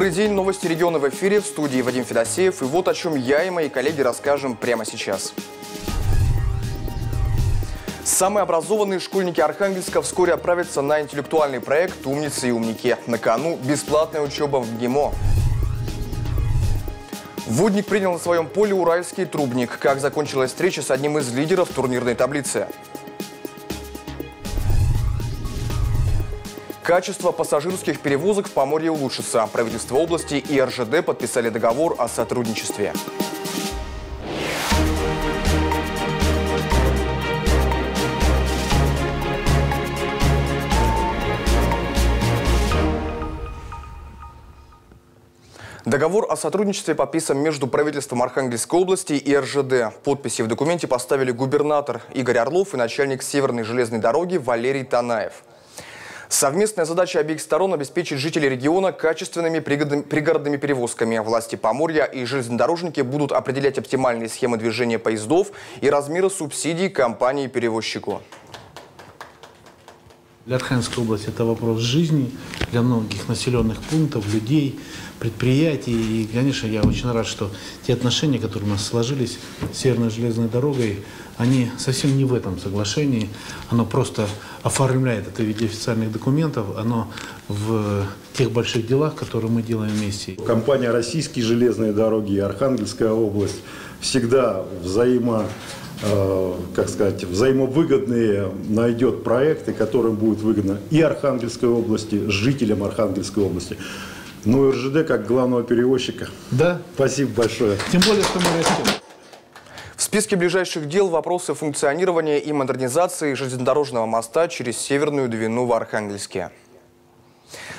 Добрый день, новости региона в эфире, в студии Вадим Федосеев. И вот о чем я и мои коллеги расскажем прямо сейчас. Самые образованные школьники Архангельска вскоре отправятся на интеллектуальный проект «Умницы и умники». На кону бесплатная учеба в ГИМО. Водник принял на своем поле уральский трубник. Как закончилась встреча с одним из лидеров турнирной таблицы. Качество пассажирских перевозок в Поморье улучшится. Правительство области и РЖД подписали договор о сотрудничестве. Договор о сотрудничестве подписан между правительством Архангельской области и РЖД. Подписи в документе поставили губернатор Игорь Орлов и начальник Северной железной дороги Валерий Танаев. Совместная задача обеих сторон обеспечить жителей региона качественными пригородными перевозками. Власти Поморья и железнодорожники будут определять оптимальные схемы движения поездов и размеры субсидий компании-перевозчику. Для Архангельской области это вопрос жизни, для многих населенных пунктов, людей, предприятий. И, конечно, я очень рад, что те отношения, которые у нас сложились с Северной железной дорогой, они совсем не в этом соглашении. Оно просто оформляет это в виде официальных документов, оно в тех больших делах, которые мы делаем вместе. Компания «Российские железные дороги» и Архангельская область всегда взаимо как сказать, взаимовыгодные найдет проекты, которым будет выгодно и Архангельской области, жителям Архангельской области. Ну и РЖД как главного перевозчика. Да. Спасибо большое. Тем более, что мы растем. В списке ближайших дел вопросы функционирования и модернизации железнодорожного моста через Северную Двину в Архангельске.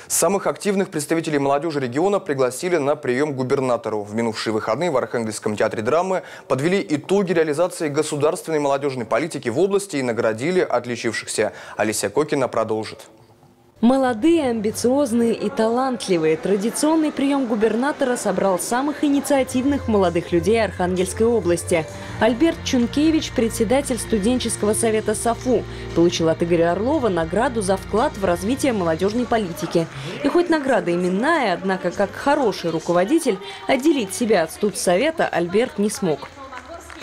Самых активных представителей молодежи региона пригласили на прием губернатору. В минувшие выходные в Архангельском театре драмы подвели итоги реализации государственной молодежной политики в области и наградили отличившихся. Алисия Кокина продолжит. Молодые, амбициозные и талантливые. Традиционный прием губернатора собрал самых инициативных молодых людей Архангельской области. Альберт Чункевич, председатель студенческого совета САФУ, получил от Игоря Орлова награду за вклад в развитие молодежной политики. И хоть награда именная, однако как хороший руководитель, отделить себя от студсовета Альберт не смог.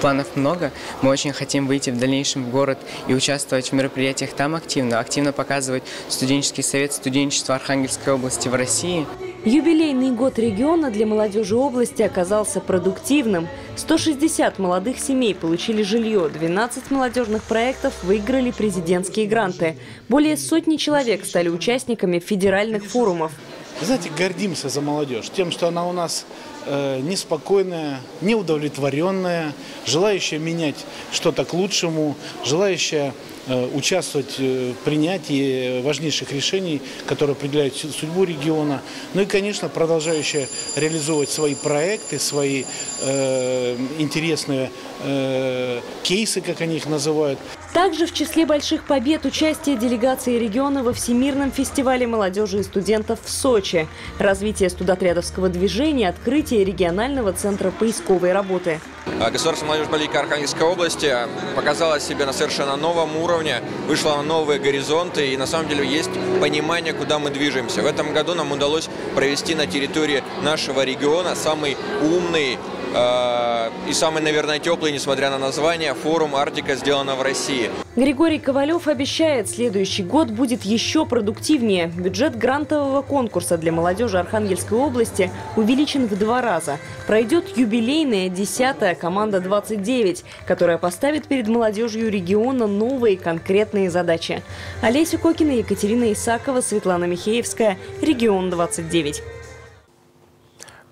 Планов много. Мы очень хотим выйти в дальнейшем в город и участвовать в мероприятиях там активно, активно показывать студенческий совет студенчества Архангельской области в России. Юбилейный год региона для молодежи области оказался продуктивным. 160 молодых семей получили жилье, 12 молодежных проектов выиграли президентские гранты. Более сотни человек стали участниками федеральных форумов. Знаете, гордимся за молодежь тем, что она у нас э, неспокойная, неудовлетворенная, желающая менять что-то к лучшему, желающая Э, участвовать э, в принятии важнейших решений, которые определяют судьбу региона. Ну и, конечно, продолжающая реализовывать свои проекты, свои э, интересные э, кейсы, как они их называют. Также в числе больших побед участие делегации региона во Всемирном фестивале молодежи и студентов в Сочи, развитие студотрядовского движения, открытие регионального центра поисковой работы. А государственная молодежная политика Архангельской области показала себя на совершенно новом уровне, вышла на новые горизонты и на самом деле есть понимание, куда мы движемся. В этом году нам удалось провести на территории нашего региона самый умный и самый, наверное, теплый, несмотря на название, форум «Арктика сделана в России». Григорий Ковалев обещает, следующий год будет еще продуктивнее. Бюджет грантового конкурса для молодежи Архангельской области увеличен в два раза. Пройдет юбилейная десятая команда 29, которая поставит перед молодежью региона новые конкретные задачи. Олеся Кокина, Екатерина Исакова, Светлана Михеевская, Регион 29.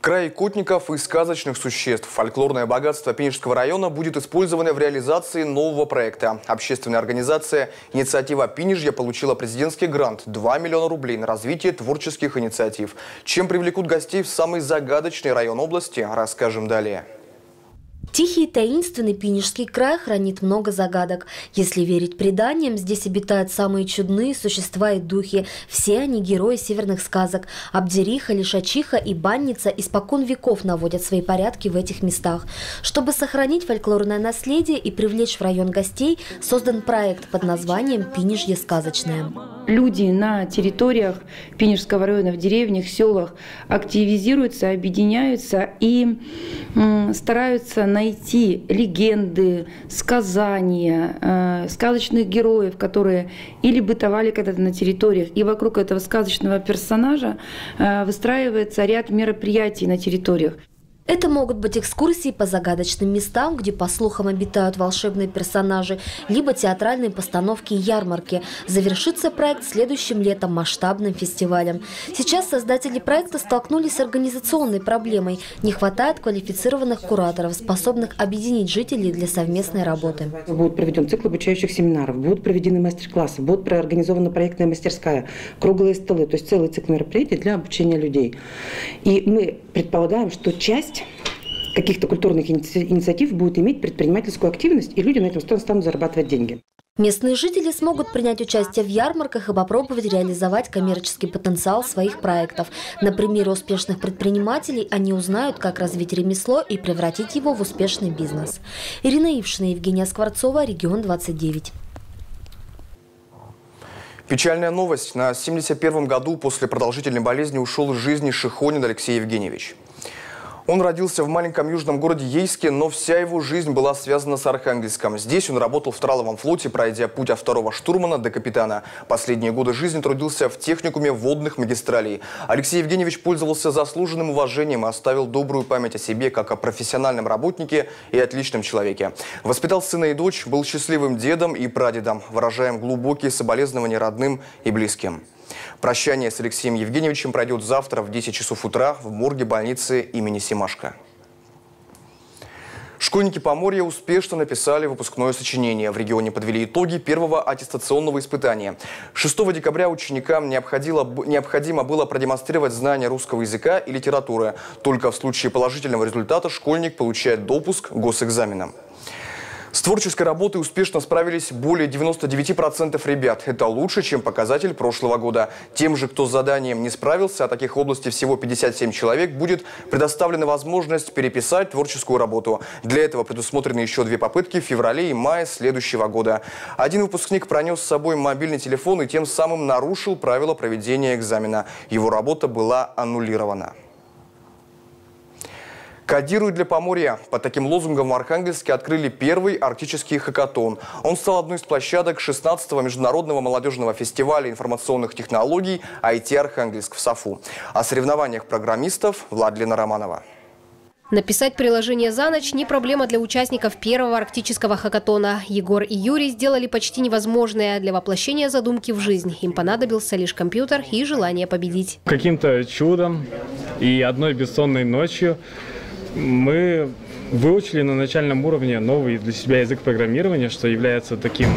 Край кутников и сказочных существ. Фольклорное богатство Пенежского района будет использовано в реализации нового проекта. Общественная организация «Инициатива Пинежья» получила президентский грант – 2 миллиона рублей на развитие творческих инициатив. Чем привлекут гостей в самый загадочный район области, расскажем далее. Тихий и таинственный Пинежский край хранит много загадок. Если верить преданиям, здесь обитают самые чудные существа и духи. Все они герои северных сказок. Абдериха, Лишачиха и Банница испокон веков наводят свои порядки в этих местах. Чтобы сохранить фольклорное наследие и привлечь в район гостей, создан проект под названием «Пинежье сказочное». люди на территориях Пинежского района, в деревнях, селах активизируются, объединяются и стараются найти легенды, сказания, э, сказочных героев, которые или бытовали когда-то на территориях, и вокруг этого сказочного персонажа э, выстраивается ряд мероприятий на территориях. Это могут быть экскурсии по загадочным местам, где, по слухам, обитают волшебные персонажи, либо театральные постановки и ярмарки. Завершится проект следующим летом масштабным фестивалем. Сейчас создатели проекта столкнулись с организационной проблемой. Не хватает квалифицированных кураторов, способных объединить жителей для совместной работы. Будет проведен цикл обучающих семинаров, будут проведены мастер-классы, будет проорганизована проектная мастерская, круглые столы, то есть целый цикл мероприятий для обучения людей. И мы предполагаем, что часть часть каких-то культурных инициатив будет иметь предпринимательскую активность, и люди на этом станут зарабатывать деньги. Местные жители смогут принять участие в ярмарках и попробовать реализовать коммерческий потенциал своих проектов. На примере успешных предпринимателей они узнают, как развить ремесло и превратить его в успешный бизнес. Ирина Ившина, Евгения Скворцова, Регион 29. Печальная новость. На 71-м году после продолжительной болезни ушел из жизни Шихонин Алексей Евгеньевич. Он родился в маленьком южном городе Ейске, но вся его жизнь была связана с Архангельском. Здесь он работал в траловом флоте, пройдя путь от второго штурмана до капитана. Последние годы жизни трудился в техникуме водных магистралей. Алексей Евгеньевич пользовался заслуженным уважением и оставил добрую память о себе как о профессиональном работнике и отличном человеке. Воспитал сына и дочь, был счастливым дедом и прадедом. Выражаем глубокие соболезнования родным и близким. Прощание с Алексеем Евгеньевичем пройдет завтра в 10 часов утра в морге больницы имени Симашко. Школьники Поморья успешно написали выпускное сочинение. В регионе подвели итоги первого аттестационного испытания. 6 декабря ученикам необходимо было продемонстрировать знания русского языка и литературы. Только в случае положительного результата школьник получает допуск к госэкзаменам. С творческой работой успешно справились более 99% ребят. Это лучше, чем показатель прошлого года. Тем же, кто с заданием не справился, а таких областей всего 57 человек, будет предоставлена возможность переписать творческую работу. Для этого предусмотрены еще две попытки в феврале и мае следующего года. Один выпускник пронес с собой мобильный телефон и тем самым нарушил правила проведения экзамена. Его работа была аннулирована. Кодируй для Поморья. Под таким лозунгом в Архангельске открыли первый арктический хакатон. Он стал одной из площадок 16-го международного молодежного фестиваля информационных технологий IT Архангельск в САФУ. О соревнованиях программистов Владлена Романова. Написать приложение за ночь не проблема для участников первого арктического хакатона. Егор и Юрий сделали почти невозможное. Для воплощения задумки в жизнь им понадобился лишь компьютер и желание победить. Каким-то чудом и одной бессонной ночью мы выучили на начальном уровне новый для себя язык программирования, что является таким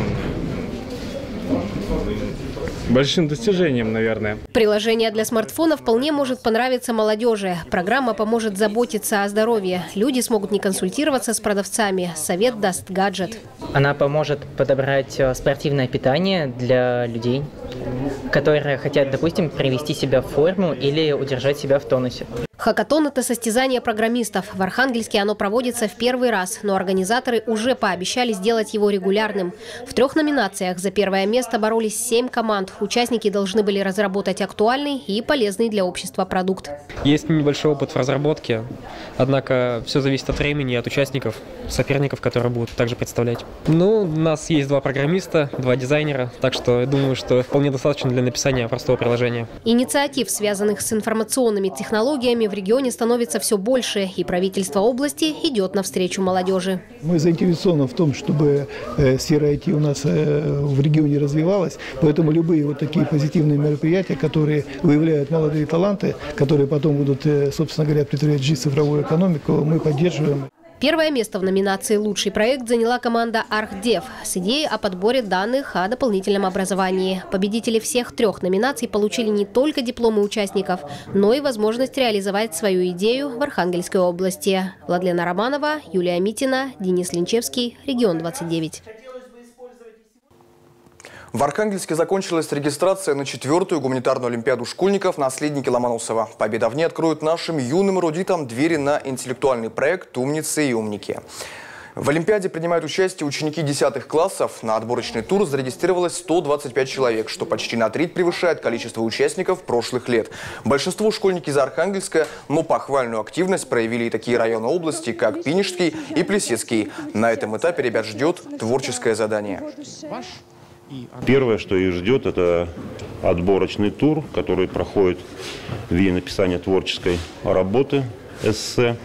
большим достижением, наверное. Приложение для смартфона вполне может понравиться молодежи. Программа поможет заботиться о здоровье. Люди смогут не консультироваться с продавцами. Совет даст гаджет. Она поможет подобрать э, спортивное питание для людей, которые хотят, допустим, привести себя в форму или удержать себя в тонусе. Хакатон – это состязание программистов. В Архангельске оно проводится в первый раз, но организаторы уже пообещали сделать его регулярным. В трех номинациях за первое место боролись семь команд. Участники должны были разработать актуальный и полезный для общества продукт. Есть небольшой опыт в разработке, однако все зависит от времени и от участников, соперников, которые будут также представлять. Ну, у нас есть два программиста, два дизайнера, так что я думаю, что вполне достаточно для написания простого приложения. Инициатив, связанных с информационными технологиями, в регионе становится все больше, и правительство области идет навстречу молодежи. Мы заинтересованы в том, чтобы э, сфера IT у нас э, в регионе развивалась, поэтому любые вот такие позитивные мероприятия, которые выявляют молодые таланты, которые потом будут, э, собственно говоря, притворять жизнь цифровую экономику, мы поддерживаем. Первое место в номинации «Лучший проект» заняла команда «Архдев» с идеей о подборе данных о дополнительном образовании. Победители всех трех номинаций получили не только дипломы участников, но и возможность реализовать свою идею в Архангельской области. Владлена Романова, Юлия Митина, Денис Линчевский, Регион 29. В Архангельске закончилась регистрация на четвертую гуманитарную олимпиаду школьников «Наследники Ломоносова». Победа в ней откроет нашим юным эрудитам двери на интеллектуальный проект «Умницы и умники». В Олимпиаде принимают участие ученики 10 классов. На отборочный тур зарегистрировалось 125 человек, что почти на треть превышает количество участников прошлых лет. Большинство школьники из Архангельска, но похвальную активность проявили и такие районы области, как Пинежский и Плесецкий. На этом этапе ребят ждет творческое задание. Первое, что их ждет, это отборочный тур, который проходит в виде написания творческой работы, эссе.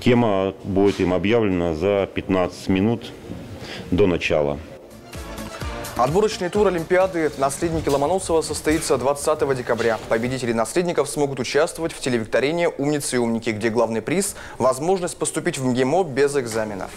Тема будет им объявлена за 15 минут до начала. Отборочный тур Олимпиады «Наследники Ломоносова» состоится 20 декабря. Победители наследников смогут участвовать в телевикторине «Умницы и умники», где главный приз – возможность поступить в МГИМО без экзаменов.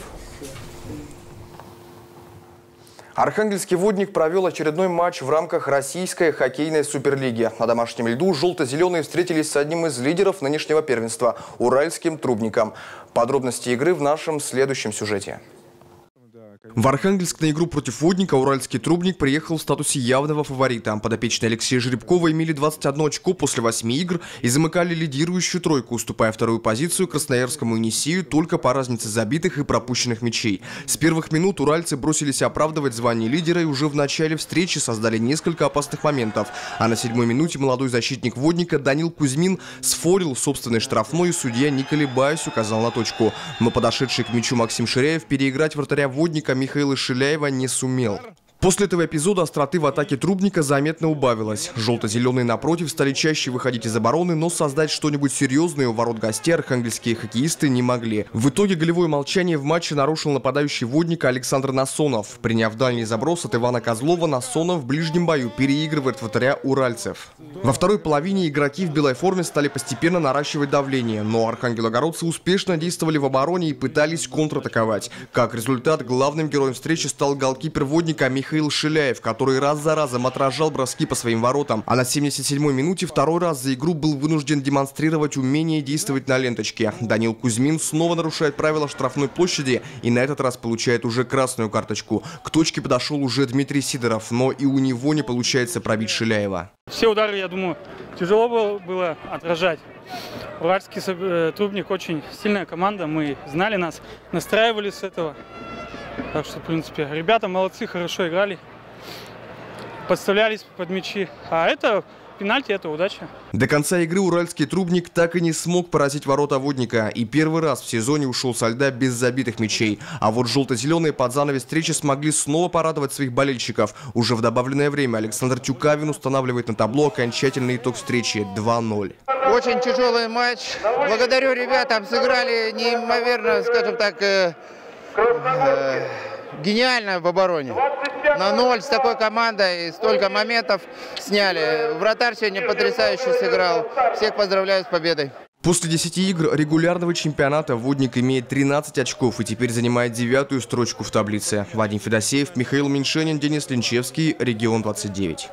Архангельский водник провел очередной матч в рамках российской хоккейной суперлиги. На домашнем льду желто-зеленые встретились с одним из лидеров нынешнего первенства – уральским трубником. Подробности игры в нашем следующем сюжете. В Архангельск на игру против Водника уральский трубник приехал в статусе явного фаворита. Подопечные Алексея Жеребкова имели 21 очко после 8 игр и замыкали лидирующую тройку, уступая вторую позицию Красноярскому Енисею только по разнице забитых и пропущенных мячей. С первых минут уральцы бросились оправдывать звание лидера и уже в начале встречи создали несколько опасных моментов. А на седьмой минуте молодой защитник Водника Данил Кузьмин сфорил собственный штрафной и судья не колебаясь указал на точку. Но подошедший к мячу Максим Ширяев переиграть вратаря Водника Михаила Шиляева не сумел. После этого эпизода остроты в атаке Трубника заметно убавилось. Желто-зеленые напротив стали чаще выходить из обороны, но создать что-нибудь серьезное у ворот гостей архангельские хоккеисты не могли. В итоге голевое молчание в матче нарушил нападающий водника Александр Насонов. Приняв дальний заброс от Ивана Козлова, Насонов в ближнем бою переигрывает вратаря уральцев. Во второй половине игроки в белой форме стали постепенно наращивать давление, но архангелогородцы успешно действовали в обороне и пытались контратаковать. Как результат, главным героем встречи стал голкипер водника Михаил Михаил Шиляев, который раз за разом отражал броски по своим воротам. А на 77-й минуте второй раз за игру был вынужден демонстрировать умение действовать на ленточке. Данил Кузьмин снова нарушает правила штрафной площади и на этот раз получает уже красную карточку. К точке подошел уже Дмитрий Сидоров, но и у него не получается пробить Шиляева. Все удары, я думаю, тяжело было, было отражать. Уральский э, трубник очень сильная команда, мы знали нас, настраивались с этого. Так что, в принципе, ребята молодцы, хорошо играли. Подставлялись под мячи. А это пенальти – это удача. До конца игры уральский трубник так и не смог поразить ворота водника. И первый раз в сезоне ушел со льда без забитых мячей. А вот желто-зеленые под занавес встречи смогли снова порадовать своих болельщиков. Уже в добавленное время Александр Тюкавин устанавливает на табло окончательный итог встречи 2-0. Очень тяжелый матч. Благодарю ребятам. Сыграли неимоверно, скажем так, э, гениально в обороне. На ноль с такой командой столько моментов сняли. Вратарь сегодня потрясающе сыграл. Всех поздравляю с победой. После 10 игр регулярного чемпионата Водник имеет 13 очков и теперь занимает девятую строчку в таблице. Вадим Федосеев, Михаил Меньшенин, Денис Линчевский, Регион 29.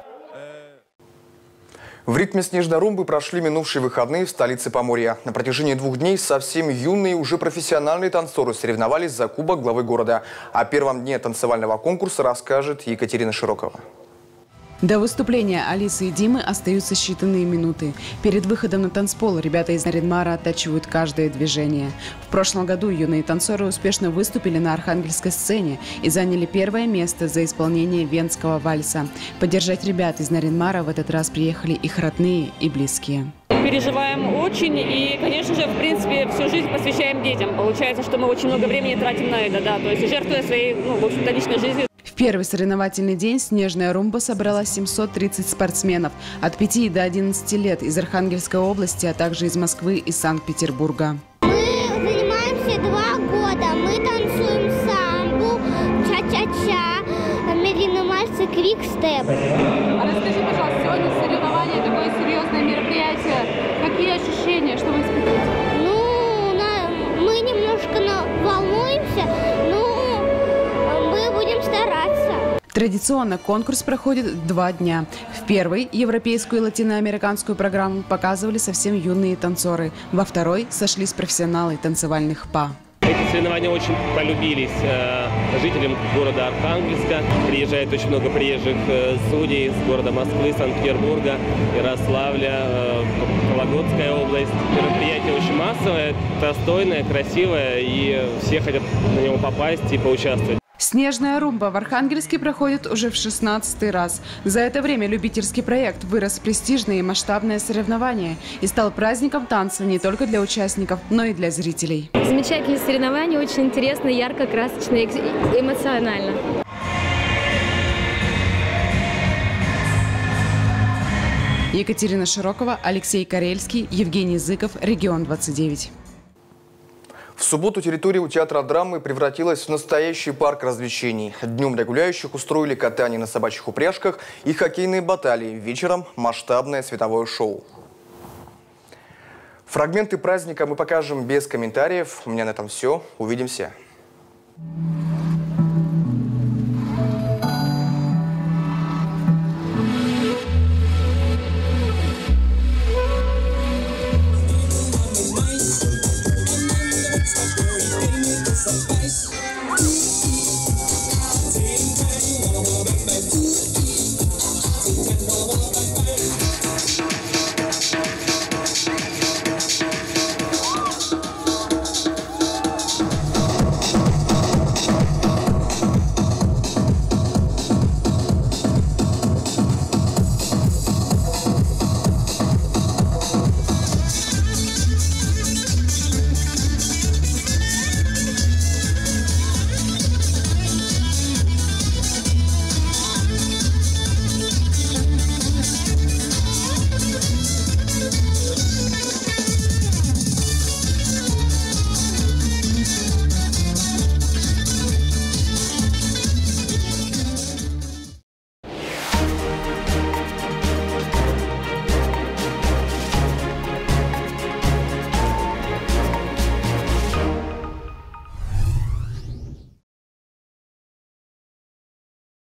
В ритме снежной румбы прошли минувшие выходные в столице Поморья. На протяжении двух дней совсем юные уже профессиональные танцоры соревновались за кубок главы города. О первом дне танцевального конкурса расскажет Екатерина Широкова. До выступления Алисы и Димы остаются считанные минуты. Перед выходом на танцпол ребята из Наринмара оттачивают каждое движение. В прошлом году юные танцоры успешно выступили на архангельской сцене и заняли первое место за исполнение венского вальса. Поддержать ребят из Наринмара в этот раз приехали их родные и близкие. Переживаем очень и, конечно же, в принципе, всю жизнь посвящаем детям. Получается, что мы очень много времени тратим на это, да, то есть жертвуя своей, ну, в общем-то, личной жизнью. В первый соревновательный день «Снежная румба» собрала 730 спортсменов от 5 до 11 лет из Архангельской области, а также из Москвы и Санкт-Петербурга. Мы занимаемся два года. Мы танцуем самбу, ча-ча-ча, медленный вальс и квик-степ. А расскажи, пожалуйста, Традиционно конкурс проходит два дня. В первый европейскую и латиноамериканскую программу показывали совсем юные танцоры. Во второй сошлись профессионалы танцевальных па. Эти соревнования очень полюбились э, жителям города Архангельска. Приезжает очень много приезжих э, судей с города Москвы, Санкт-Петербурга, Ярославля, э, Вологодская область. Мероприятие очень массовое, достойное, красивое, и все хотят на него попасть и поучаствовать. Снежная румба в Архангельске проходит уже в 16 раз. За это время любительский проект вырос в престижное и масштабное соревнование и стал праздником танца не только для участников, но и для зрителей. Замечательные соревнования, очень интересно, ярко, красочно и эмоционально. Екатерина Широкова, Алексей Карельский, Евгений Зыков, Регион 29. В субботу территория у театра драмы превратилась в настоящий парк развлечений. Днем для гуляющих устроили катание на собачьих упряжках и хоккейные баталии. Вечером масштабное световое шоу. Фрагменты праздника мы покажем без комментариев. У меня на этом все. Увидимся. Thank you.